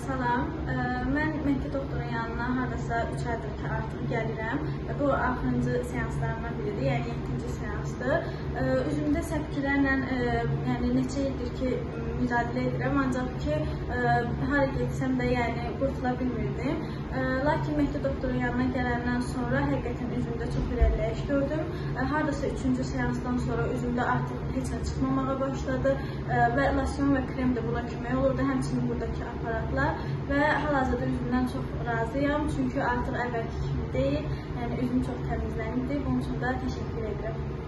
Salam, Ə, mən Mehdi doktorun yanına hardasa 3 aydır ki, artıq gəlirəm. Bu axırıncı seanslarımdan biridir, yəni 7-ci seansdır. Ə, Üzümdə səpkilərlə, ə, yəni neçə ildir ki, mücadilə edirəm, ancaq ki, hara getsəm də, yəni qurtula bilmirdim. Lakin Mehdi doktorun yanına gələndən sonra həqiqətən üzümdə çox irəliləyiş gördüm. Hardasa 3-cü seansdan sonra üzümdə artıq heç nə çıxmamağa başladı və losyon və krem də buna kömək olurdu, həmçinin buradakı aparatlar və hal-hazırda üzümdən çox razıyam, çünki artıq əvvəlki kimi deyil, yəni üzüm çox təmizlənibdir. Bunun üçün də təşəkkür edirəm.